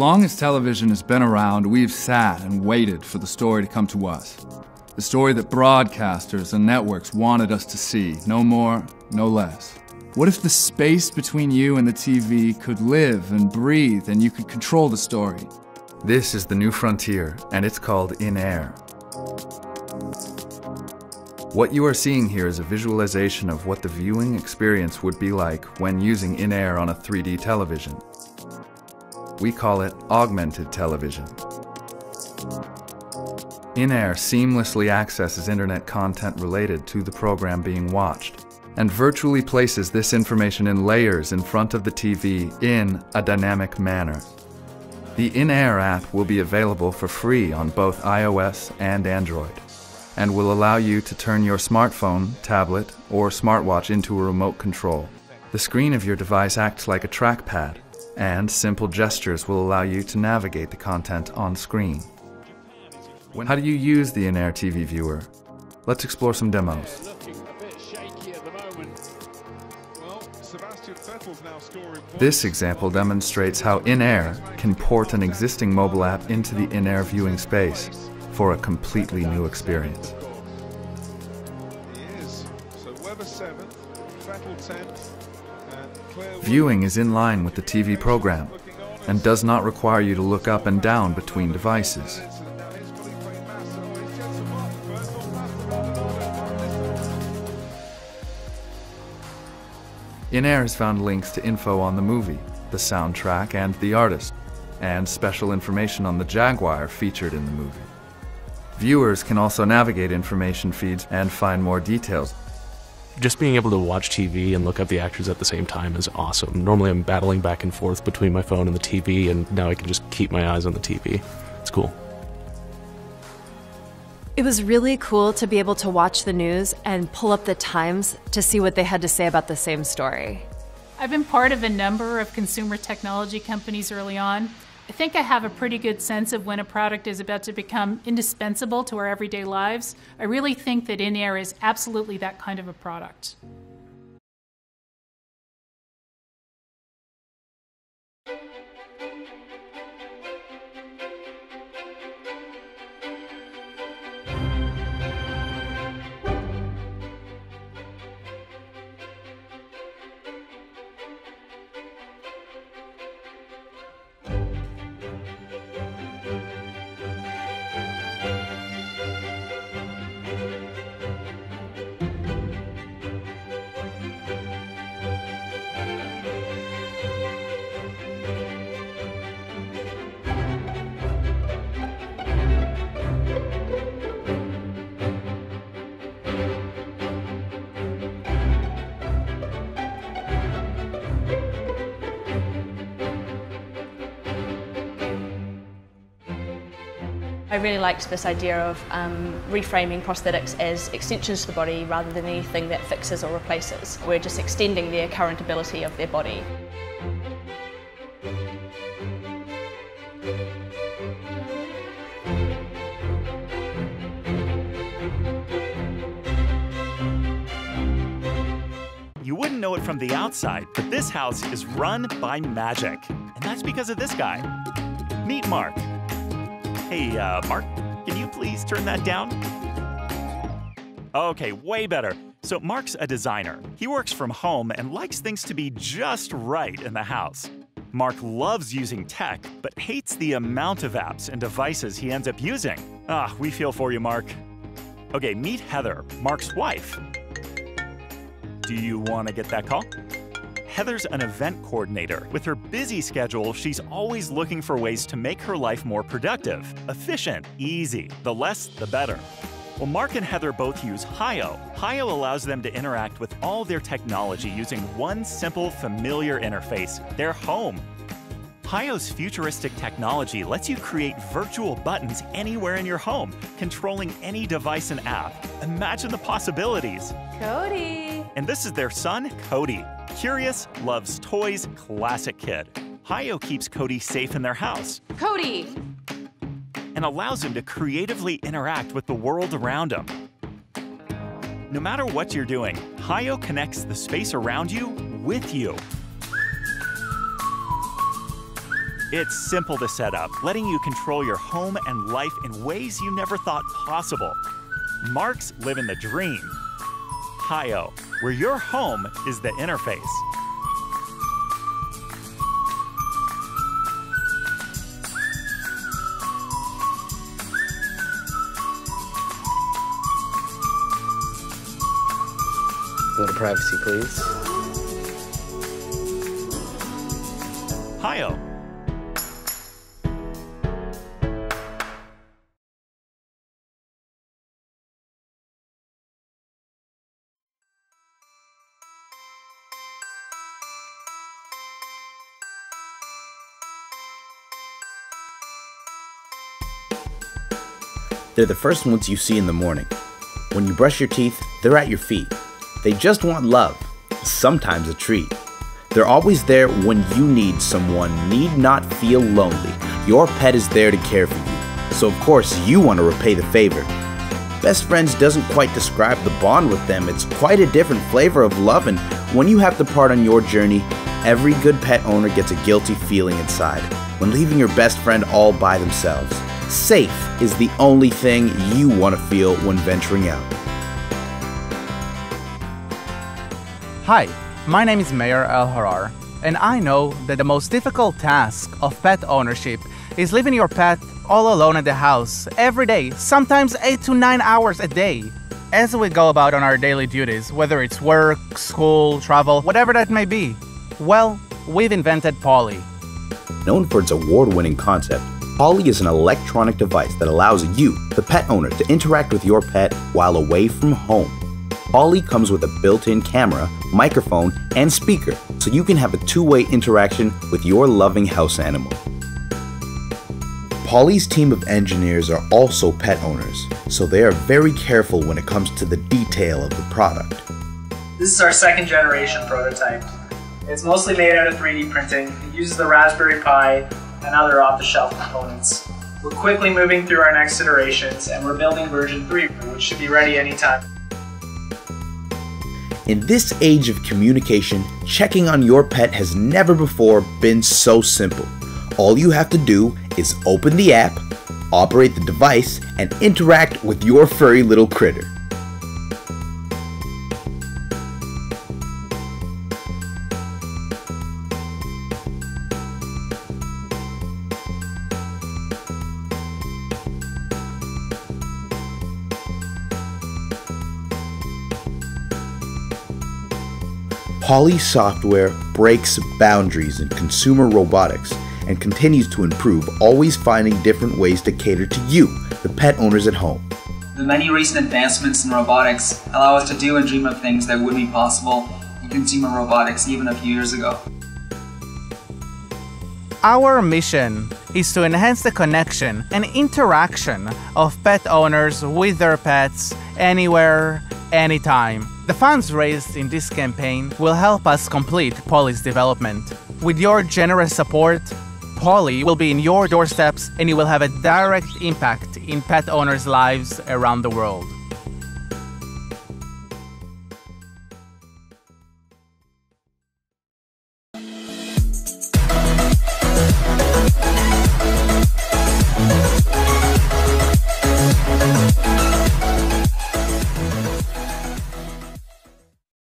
As long as television has been around, we've sat and waited for the story to come to us. The story that broadcasters and networks wanted us to see, no more, no less. What if the space between you and the TV could live and breathe and you could control the story? This is the new frontier, and it's called In Air. What you are seeing here is a visualization of what the viewing experience would be like when using In Air on a 3D television. We call it augmented television. In-Air seamlessly accesses internet content related to the program being watched and virtually places this information in layers in front of the TV in a dynamic manner. The In-Air app will be available for free on both iOS and Android and will allow you to turn your smartphone, tablet, or smartwatch into a remote control. The screen of your device acts like a trackpad and simple gestures will allow you to navigate the content on screen. How do you use the in-air TV viewer? Let's explore some demos. This example demonstrates how in-air can port an existing mobile app into the in-air viewing space for a completely new experience. Viewing is in line with the TV program and does not require you to look up and down between devices. In-Air has found links to info on the movie, the soundtrack, and the artist, and special information on the Jaguar featured in the movie. Viewers can also navigate information feeds and find more details, just being able to watch TV and look up the actors at the same time is awesome. Normally, I'm battling back and forth between my phone and the TV, and now I can just keep my eyes on the TV. It's cool. It was really cool to be able to watch the news and pull up the Times to see what they had to say about the same story. I've been part of a number of consumer technology companies early on. I think I have a pretty good sense of when a product is about to become indispensable to our everyday lives. I really think that in-air is absolutely that kind of a product. Really liked this idea of um, reframing prosthetics as extensions to the body rather than anything that fixes or replaces. We're just extending their current ability of their body. You wouldn't know it from the outside, but this house is run by magic. And that's because of this guy. Meet Mark. Hey, uh, Mark, can you please turn that down? Okay, way better. So, Mark's a designer. He works from home and likes things to be just right in the house. Mark loves using tech, but hates the amount of apps and devices he ends up using. Ah, we feel for you, Mark. Okay, meet Heather, Mark's wife. Do you want to get that call? Heather's an event coordinator. With her busy schedule, she's always looking for ways to make her life more productive, efficient, easy. The less, the better. Well, Mark and Heather both use Hayo. Hayo allows them to interact with all their technology using one simple, familiar interface their home. Hayo's futuristic technology lets you create virtual buttons anywhere in your home, controlling any device and app. Imagine the possibilities. Cody! And this is their son, Cody. Curious, loves toys, classic kid. Hayo keeps Cody safe in their house. Cody! And allows him to creatively interact with the world around him. No matter what you're doing, Hayo connects the space around you with you. It's simple to set up, letting you control your home and life in ways you never thought possible. Mark's live in the dream. Hayo, where your home is the interface. A little privacy, please. Hayo. They're the first ones you see in the morning. When you brush your teeth, they're at your feet. They just want love, sometimes a treat. They're always there when you need someone, need not feel lonely. Your pet is there to care for you, so of course you want to repay the favor. Best friends doesn't quite describe the bond with them, it's quite a different flavor of love, and when you have to part on your journey, every good pet owner gets a guilty feeling inside when leaving your best friend all by themselves. Safe is the only thing you want to feel when venturing out. Hi, my name is Mayor El Harar, and I know that the most difficult task of pet ownership is leaving your pet all alone at the house every day, sometimes 8 to 9 hours a day. As we go about on our daily duties, whether it's work, school, travel, whatever that may be, well, we've invented Pawly. Known for its award winning concept, Pawly is an electronic device that allows you, the pet owner, to interact with your pet while away from home. Pawly comes with a built in camera, microphone, and speaker, so you can have a two way interaction with your loving house animal. Pawly's team of engineers are also pet owners, so they are very careful when it comes to the detail of the product. This is our second generation prototype. It's mostly made out of 3D printing. It uses the Raspberry Pi and other off-the-shelf components. We're quickly moving through our next iterations and we're building version 3, which should be ready anytime. In this age of communication, checking on your pet has never before been so simple. All you have to do is open the app, operate the device, and interact with your furry little critter. Pawly software breaks boundaries in consumer robotics and continues to improve, always finding different ways to cater to you, the pet owners at home. The many recent advancements in robotics allow us to do and dream of things that wouldn't be possible in consumer robotics even a few years ago. Our mission is to enhance the connection and interaction of pet owners with their pets anywhere, anytime. The funds raised in this campaign will help us complete Pawly's development. With your generous support, Pawly will be in your doorsteps and it will have a direct impact in pet owners' lives around the world.